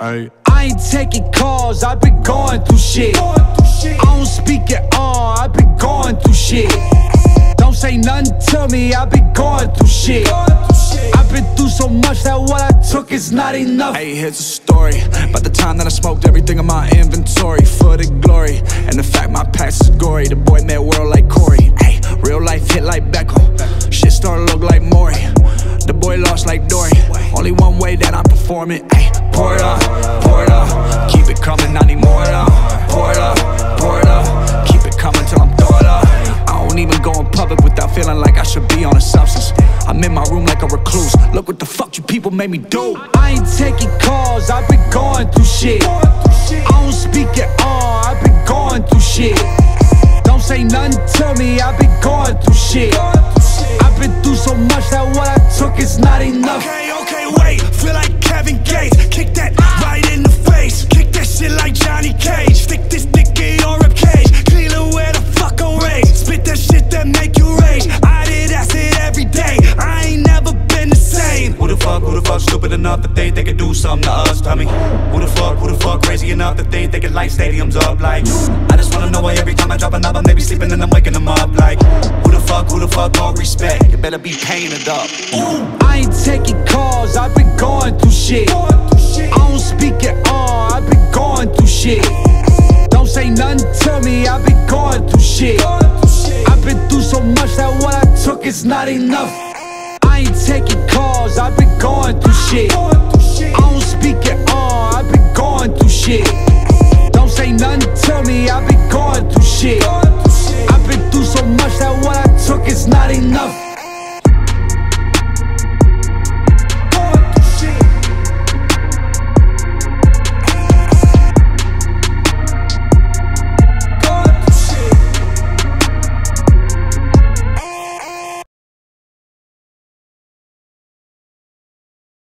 Ay. I ain't taking calls, I've been going through shit. I don't speak at all, I've been going through shit. Don't say nothing to me, I've been going through shit. I've been through so much that what I took is not enough. Hey, here's a story About the time that I smoked everything in my inventory For the glory And the fact my past is gory The boy met world like Corey Hey, real life hit like Beckham Shit started look like Maury The boy lost like Dory Only one way that I'm performing Hey, pour it up, pour it up Keep it coming, I need more love Pour it up, pour it up Keep it coming till I'm throw up I don't even go in public without feeling like I should be on a substance I'm in my room like a recluse Look what the fuck you people made me do I ain't taking calls, I've been going through shit. I don't speak at all, I've been going through shit. Don't say nothing to me, I've been going through shit. I've been through so much that what I took is not enough. Stupid enough to think they could do something to us, tell me Who the fuck, who the fuck crazy enough to think they could light stadiums up like I just wanna know why every time I drop an album they be sleeping and I'm waking them up like Who the fuck, who the fuck gon' respect? You better be paying it up I ain't taking calls, I've been going through shit. I don't speak at all, I've been going through shit. Don't say nothing to me, I've been going through shit. I've been through so much that what I took is not enough. I ain't taking going through shit. I don't speak at all,